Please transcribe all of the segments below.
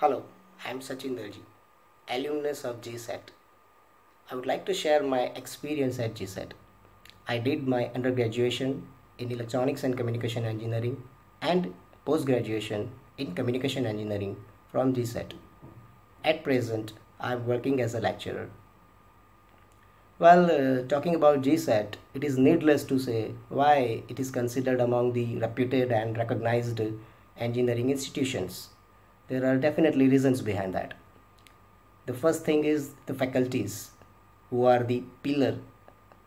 Hello, I am Sachin Darji, alumnus of GCET. I would like to share my experience at GCET. I did my undergraduation in Electronics and Communication Engineering and post-graduation in Communication Engineering from GCET. At present, I am working as a lecturer. While uh, talking about GCET, it is needless to say why it is considered among the reputed and recognized engineering institutions there are definitely reasons behind that. The first thing is the faculties who are the pillar,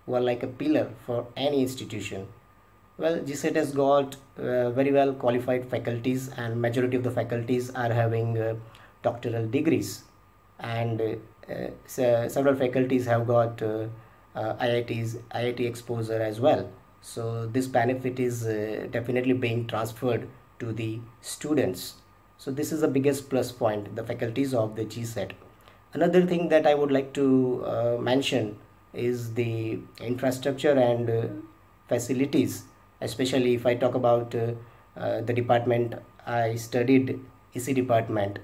who are like a pillar for any institution. Well, GCET has got uh, very well qualified faculties and majority of the faculties are having uh, doctoral degrees and uh, several faculties have got uh, uh, IITs, IIT exposure as well. So this benefit is uh, definitely being transferred to the students so this is the biggest plus point the faculties of the GCET another thing that I would like to uh, mention is the infrastructure and uh, facilities. Especially if I talk about uh, uh the department I studied EC department.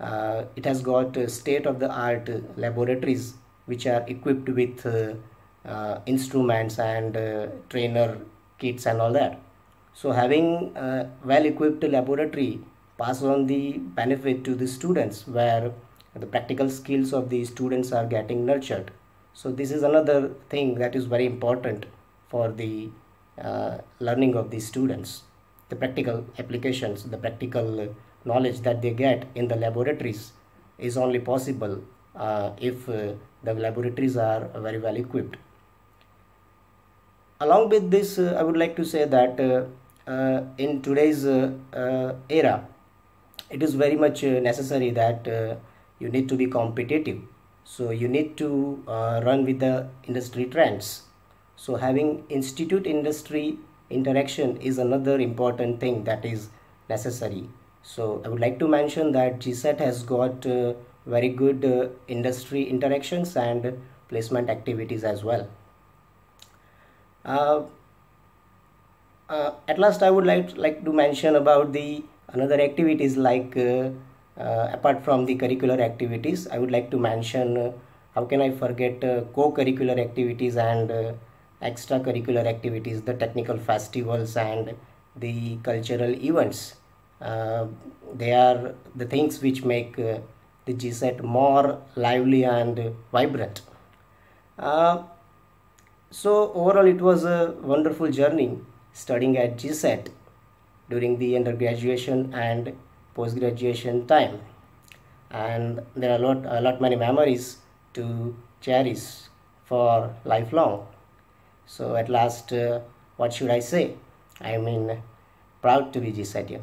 Uh, it has got state of the art laboratories which are equipped with uh, instruments and trainer kits and all that. So having a well equipped laboratory pass on the benefit to the students where the practical skills of the students are getting nurtured. So this is another thing that is very important for the uh, learning of the students. The practical applications the practical knowledge that they get in the laboratories is only possible uh, if uh, the laboratories are very well equipped. Along with this uh, i would like to say that uh, uh, in today's era it is very much uh, necessary that uh, you need to be competitive. So you need to uh, run with the industry trends. So having institute industry interaction is another important thing that is necessary. So i would like to mention that GCET has got uh, very good uh, industry interactions and placement activities as well. Uh, at last i would like like to mention about the another activities like uh, uh, apart from the curricular activities i would like to mention uh, how can i forget co-curricular activities and extracurricular activities the technical festivals and the cultural events uh, they are the things which make uh, the GCET more lively and vibrant. Uh, so overall it was a wonderful journey studying at GCET during the undergraduation and post-graduation time. And there are a lot a lot many memories to cherish for lifelong. So at last uh, what should i say? I mean proud to be GCETian